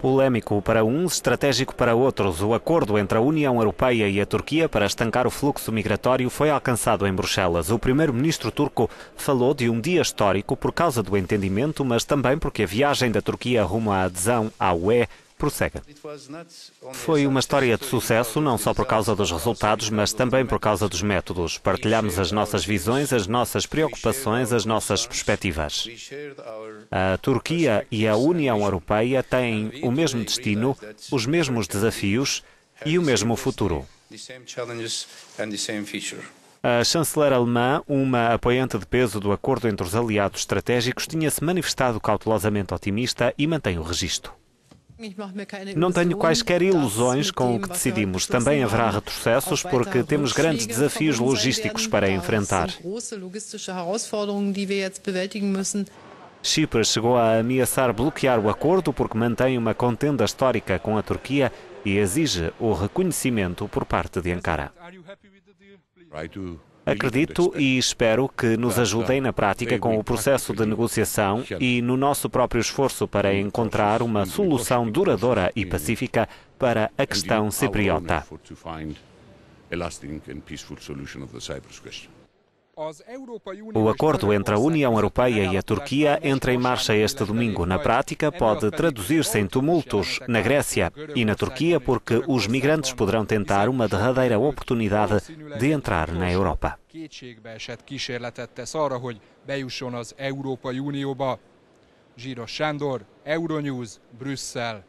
Polêmico para uns, estratégico para outros, o acordo entre a União Europeia e a Turquia para estancar o fluxo migratório foi alcançado em Bruxelas. O primeiro-ministro turco falou de um dia histórico por causa do entendimento, mas também porque a viagem da Turquia rumo à adesão à UE prossegue. Foi uma história de sucesso, não só por causa dos resultados, mas também por causa dos métodos. Partilhamos as nossas visões, as nossas preocupações, as nossas perspectivas. A Turquia e a União Europeia têm o mesmo destino, os mesmos desafios e o mesmo futuro. A chanceler alemã, uma apoiante de peso do acordo entre os aliados estratégicos, tinha-se manifestado cautelosamente otimista e mantém o registro. Não tenho quaisquer ilusões com o que decidimos. Também haverá retrocessos porque temos grandes desafios logísticos para enfrentar. Chipre chegou a ameaçar bloquear o acordo porque mantém uma contenda histórica com a Turquia e exige o reconhecimento por parte de Ankara. Acredito e espero que nos ajudem na prática com o processo de negociação e no nosso próprio esforço para encontrar uma solução duradoura e pacífica para a questão cipriota. O acordo entre a União Europeia e a Turquia entra em marcha este domingo. Na prática, pode traduzir-se em tumultos na Grécia e na Turquia, porque os migrantes poderão tentar uma derradeira oportunidade de entrar na Europa. Zsíros Sándor, Euronews, Brüsszel.